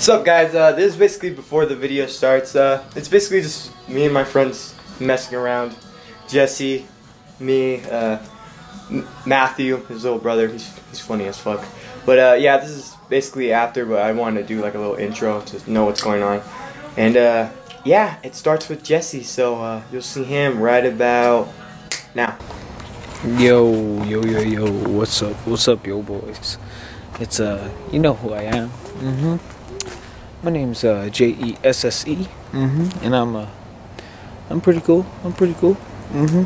What's up guys, uh, this is basically before the video starts, uh, it's basically just me and my friends messing around. Jesse, me, uh, Matthew, his little brother, he's, he's funny as fuck. But uh, yeah, this is basically after, but I wanted to do like a little intro to know what's going on. And uh, yeah, it starts with Jesse, so uh, you'll see him right about now. Yo, yo, yo, yo, what's up? What's up, yo boys? It's, uh, you know who I am. Mm-hmm. My name's, uh, J-E-S-S-E. Mm-hmm. And I'm, uh, I'm pretty cool. I'm pretty cool. Mm-hmm.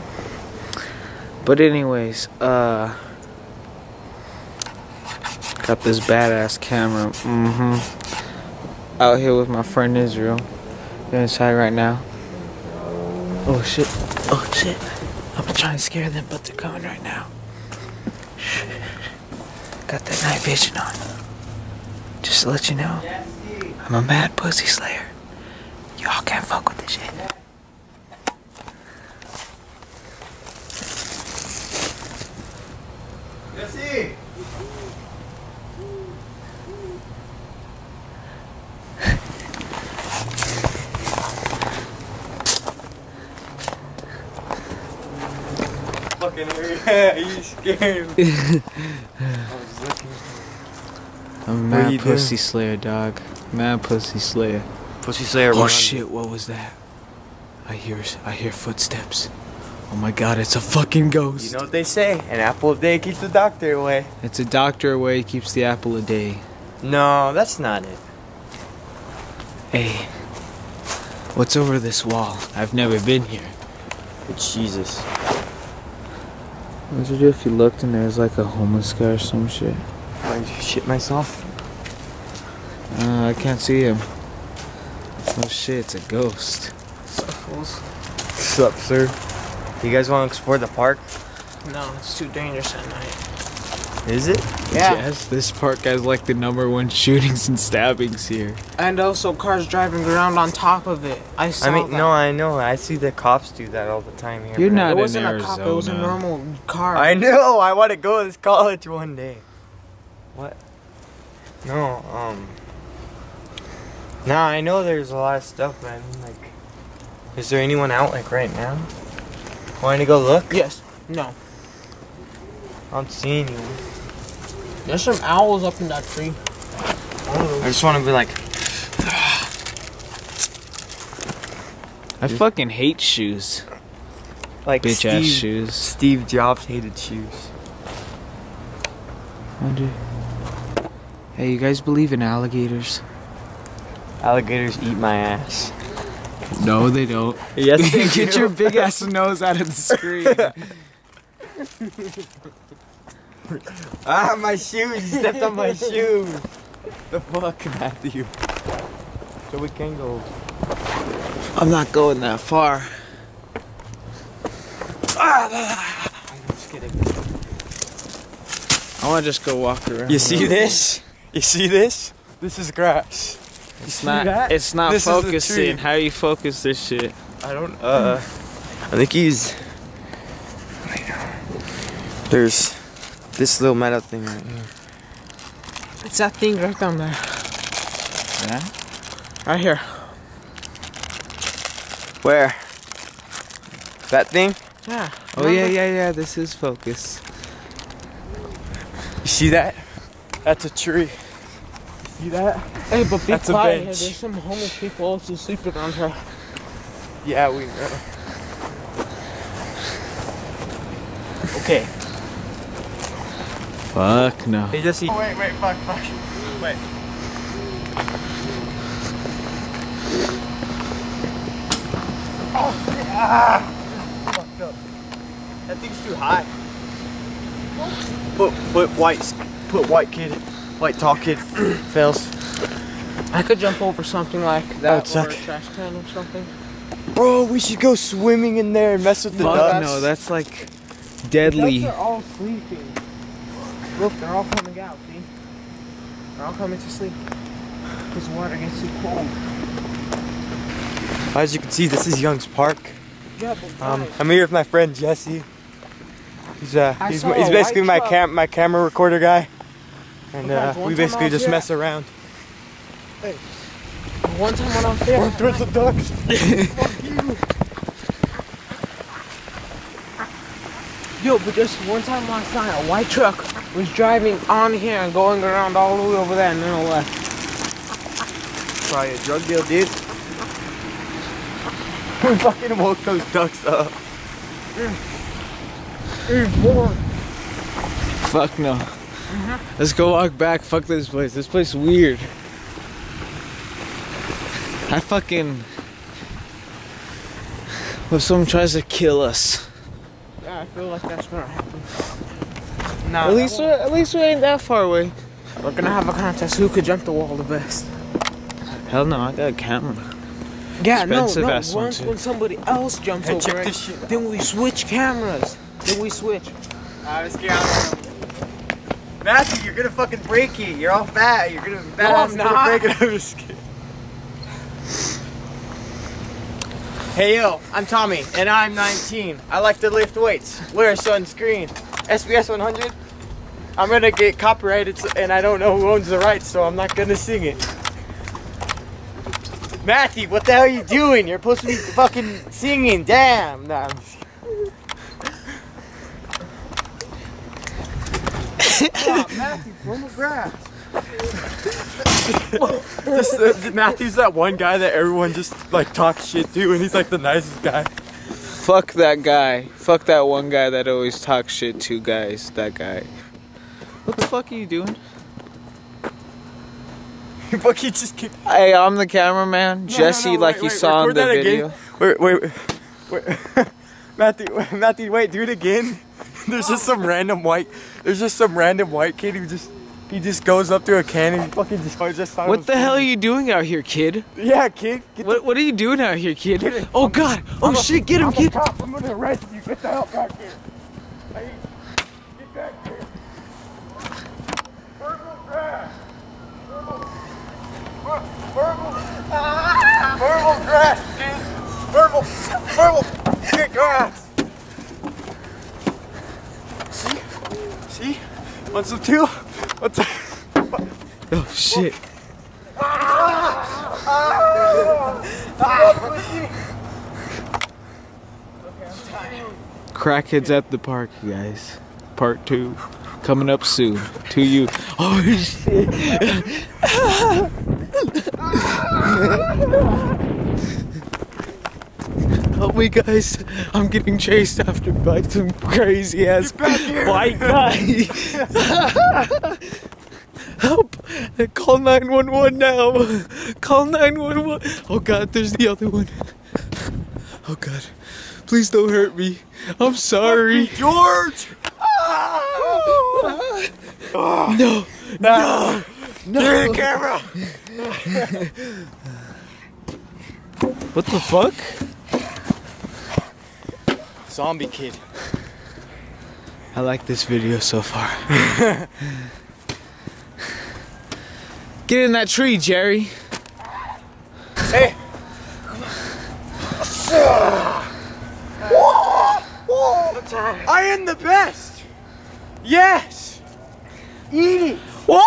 But anyways, uh, got this badass camera. Mm-hmm. Out here with my friend Israel. They're inside right now. Oh, shit. Oh, shit. I'm trying to scare them, but they're coming right now. Shh. Got that night vision on. Just to let you know, I'm a mad pussy slayer. Y'all can't fuck with this shit. Jesse! Fucking yeah, you scared me. I was looking. I'm a What mad you pussy slayer, dog. Mad pussy slayer. Pussy Slayer. Oh shit! What was that? I hear, I hear footsteps. Oh my god! It's a fucking ghost. You know what they say? An apple a day keeps the doctor away. it's a doctor away, keeps the apple a day. No, that's not it. Hey, what's over this wall? I've never been here. It's Jesus. What would you do if you looked and there's like a homeless guy or some shit? I shit myself. Uh, I can't see him. Oh shit! It's a ghost. What's up, sir? You guys want to explore the park? No, it's too dangerous at night. Is it? Yeah. Yes, this park has like the number one shootings and stabbings here. And also cars driving around on top of it. I saw I mean, that. no, I know. I see the cops do that all the time here. You're but- not- It in wasn't a cop, it was a normal car. I know. I want to go to this college one day. What? No. Um. Nah, I know there's a lot of stuff, man. Like, is there anyone out like right now? Want to go look? Yes. No. I'm seeing you. There's some owls up in that tree. Oh. I just want to be like, I fucking hate shoes. like Bitch Steve, ass shoes. Steve Jobs hated shoes. Wonder. Hey, you guys believe in alligators? Alligators eat my ass. No, they don't. Yes, they Get do. your big ass nose out of the screen. Ah, my shoes! You stepped on my shoes! The fuck, Matthew? So we can go. I'm not going that far. Just kidding. I want to just go walk around. You see this? You see this? This is grass. It's see not. that? It's not This focusing. How you focus this shit? I don't, uh. I think he's. There's this little metal thing right here. It's that thing right down there. Yeah. Right here. Where? That thing? Yeah. Oh yeah, yeah, yeah. This is focus. You see that? That's a tree. See that? Hey, but be That's a bench. There's some homeless people also sleeping around here. Yeah, we know. Okay. Fuck no. Hey, Jesse. Oh, wait, wait, fuck, fuck. Wait. Oh, shit. Ah! Fucked up. That thing's too high. Put, put white, put white kid, white tall kid fails. I could jump over something like That that would suck. or a trash can or something. Bro, we should go swimming in there and mess with the Fuck ducks. no. That's like deadly. Ducks deadly. are all sleeping. Look, they're all coming out, see? They're all coming to sleep. Because the water gets too cold. As you can see, this is Young's Park. Yeah, but Um, I'm here with my friend Jesse. He's uh, he's, he's basically my truck. cam my camera recorder guy, and uh, we basically just here- mess around. Hey, one time when I was there, There's the ducks. yo, but just one time last night, a white truck was driving on here and going around all the way over there and then left. Probably a drug deal, dude. We fucking woke those ducks up. Fuck no. Mm-hmm. Let's go walk back. Fuck this place. This place is weird. I fucking. If someone tries to kill us, Yeah, I feel like that's gonna happen. Nah, at least we at least we ain't that far away. we're gonna have a contest who could jump the wall the best. Hell no, I got a camera. Yeah, no, Expensive no. ass one, Once too. when somebody else jumps Hey, over check it, this shit. then we switch cameras. Then we switch. Alright, let's get out Matthew, you're gonna fucking break it. You're all fat. You're gonna badass I'm gonna not. break it. I'm just kidding. Hey yo, I'm Tommy, and I'm 19. I like to lift weights, wear sunscreen, SPF 100. I'm gonna get copyrighted, and I don't know who owns the rights, so I'm not gonna sing it. Matthew, what the hell are you doing? You're supposed to be fucking singing. Damn. Nah, I'm Matthew, from the grass. just, uh, Matthew's that one guy that everyone just like talks shit to, and he's like the nicest guy. Fuck that guy. Fuck that one guy that always talks shit to guys. That guy. What the fuck are you doing? but he just keep. Hey, I'm the cameraman. No, no, Jesse, no, like wait, you wait, saw in the that again. video. Wait, wait, wait. wait. Matthew, Matthew, wait, do it again. There's just some random white. There's just some random white kid who just. He just goes up to a can and he fucking just. I just What the hell are you doing out here, kid? Yeah, kid. What What are you doing out here, kid? Oh God! Oh shit! Get him, I'm a kid! cop. I'm gonna arrest you. Get the hell back here. Hey, get back here. Grass. Purple. Pur- Purple. Purple grass, kid. Purple. Purple. Get grass. See? What's the two? What's the... Oh shit! Crackheads at the park, you guys. Part two coming up soon to you. Oh shit! Help me, guys! I'm getting chased after by some crazy ass white guy. Help! Call 911 now! Call 911! Oh god, there's the other one. Oh god. Please don't hurt me. I'm sorry. George! Ah. No! No! No! camera! What the fuck? Zombie kid. I like this video so far. Get in that tree, Jerry. Hey! I am the best! Yes! Eat it! Whoa!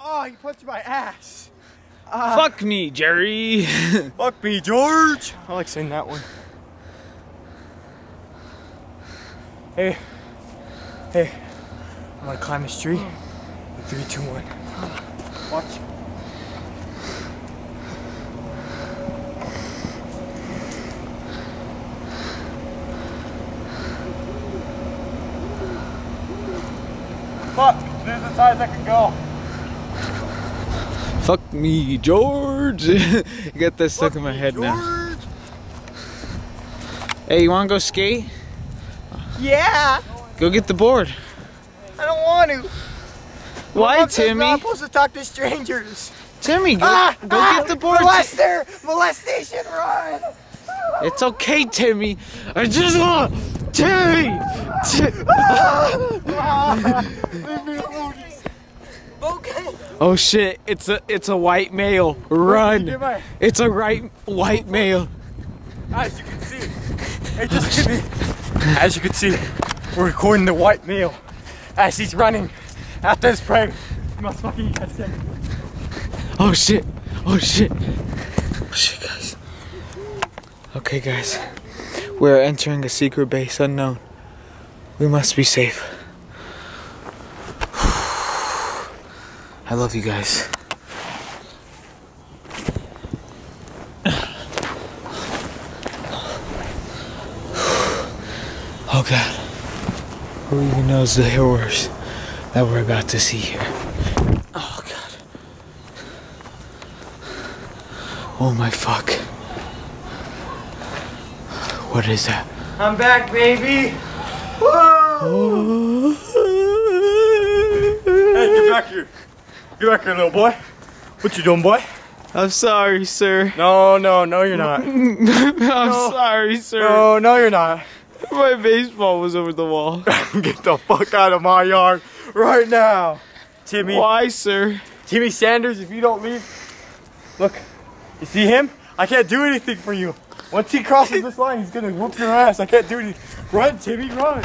Oh, you punched my ass! Ah. Fuck me, Jerry. Fuck me, George! I like saying that one. Hey. Hey. I'm gonna climb this tree. In Three, two, one. Watch. Fuck! There's as high as I can go. Fuck me, George. you got that stuck in my head now. Hey, you wanna go skate? Yeah! Go get the board. I don't want to. Why, Timmy? I'm not supposed to talk to strangers. Timmy, go, Ah, go ah, get the board. Molester! Molestation, run! It's okay, Timmy. I just want Timmy. Ti- Leave me alone. Okay. oh shit! It's a it's a white male. Run! It's a right white male. As you can see, hey, just give me. As you can see, we're recording the white male as he's running after his prey. must fucking catch him. Oh shit. Oh shit. Oh shit, guys. Okay, guys. We're entering a secret base unknown. We must be safe. I love you guys. Oh god. Who even knows the horrors that we're about to see here? Oh god. Oh my fuck. What is that? I'm back, baby. Whoa! Oh. Hey, get back here. Get back here, little boy. What you doing, boy? I'm sorry, sir. No, no, no, you're not. I'm sorry, sir. No, no, you're not. My baseball was over the wall. Get the fuck out of my yard right now. Timmy. Why, sir? Timmy Sanders, if you don't leave. Look, you see him? I can't do anything for you. Once he crosses this line, he's gonna whoop your ass. I can't do anything. Run, Timmy, run.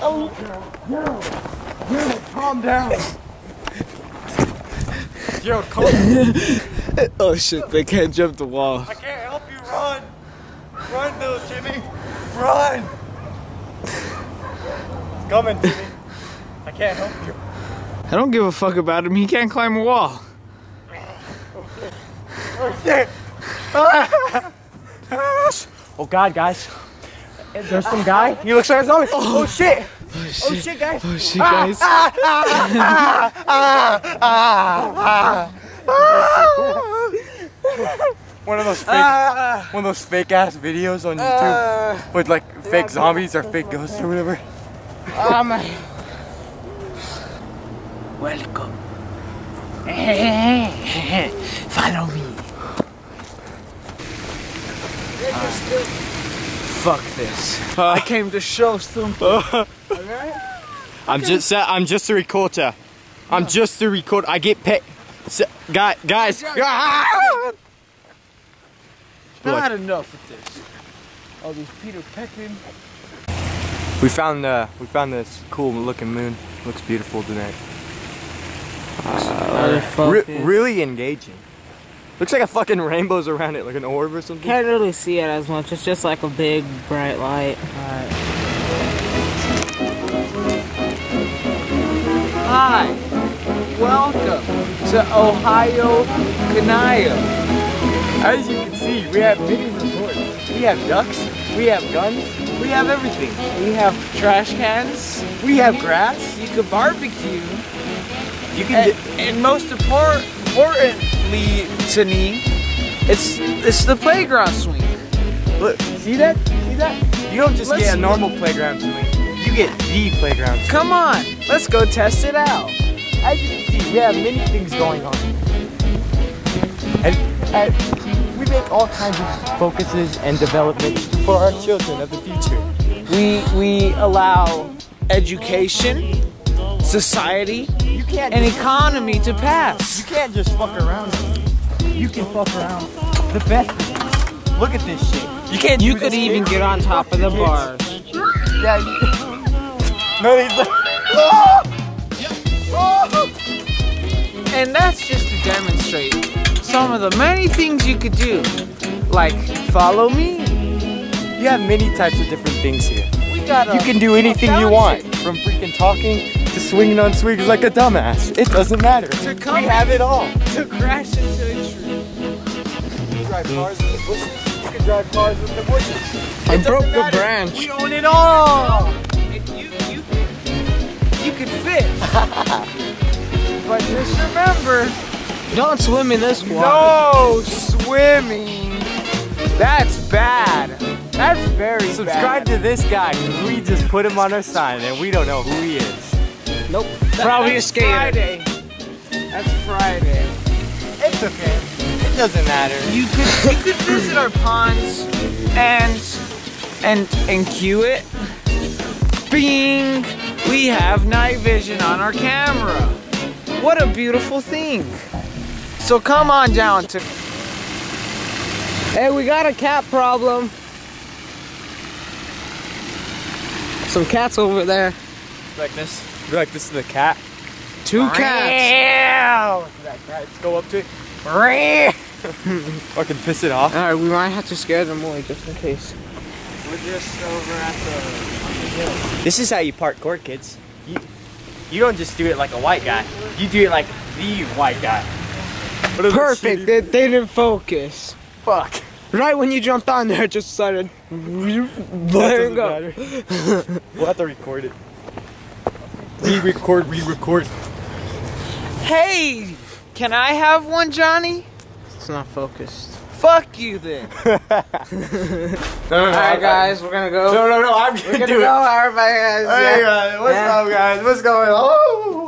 oh, Gerald, Gerald, calm down. Gerald, calm down. Oh shit, they can't jump the wall. I can't help you run. Run, little Timmy. Run. It's coming, Timmy. I can't help you. I don't give a fuck about him. He can't climb a wall. Oh, shit. oh God, guys. There's some guy. He looks like a zombie. Oh, oh shit. Oh shit, Oh shit, guys. Oh shit, guys. Ah, ah, ah, one of those fake, one of those fake ass videos on YouTube with like fake zombies or fake ghosts or whatever. Oh my! Welcome. Follow me. Fuck this. I came to show something. I'm just I'm just a recorder. I'm just a recorder. I get paid. Guys, guys. Not enough of this. All these Peter Peckman. We found uh, we found this cool looking moon. Looks beautiful tonight. Re- really engaging. Looks like a fucking rainbow's around it, like an orb or something. Can't really see it as much. It's just like a big bright light. Hi. Welcome to Ohio Canio. As you can see, we have mini resorts. We have ducks. We have guns. We have everything. We have trash cans. We have grass. You can barbecue. You can And, and most import- importantly to me, it's it's the playground swing. Look, see that? See that? You don't just get a normal playground swing. You get the playground. Come on, let's go test it out. As you can see, we have many things going on. And, and we make all kinds of focuses and developments for our children of the future. We we allow education, society, and economy to pass. you can't just fuck around. You can fuck around. The best. Look at this shit. You can't. You could even shit. get on top of the bars. Yeah. No, he's like. And that's just to demonstrate some of the many things you could do. Like follow me. You have many types of different things here. We got a You can do anything you want, from freaking talking to swinging on swings like a dumbass. It doesn't matter. To come we have it all. to crash into a tree. You can drive cars in the bushes. You can drive cars in the bushes. I It broke doesn't the branch. We own it all. And you you you could fish. but just remember, don't swim in this water. No swimming. That's bad. That's very Subscribe bad. to this guy. We just put him on our sign and we don't know who he is. Nope. That- Probably a that's skater. Friday. That's Friday. It's okay. It doesn't matter. You could you could visit our ponds and and and cue it. Bing! We have night vision on our camera. What a beautiful thing. So come on down to Hey, we got a cat problem. Some cats over there. Like this. Like this is the cat. Two cats. Let's go up to it. Fucking piss it off. Alright, we might have to scare them away just in case. We're just over at the. hill This is how you parkour, kids. You, you don't just do it like a white guy. You do it like the white guy. What is this Perfect. They, they didn't focus. Fuck. Right when you jumped on there, it just started blaring up. we'll have to record it. Re-record, re-record. Hey, can I have one, Johnny? It's not focused. Fuck you then. No, no, no. Alright, guys, we're gonna go. No, no, no. I'm We're gonna gonna do go. it. Everybody, guys. Hey yeah. guys, what's Yeah. up, guys? What's going on? Oh!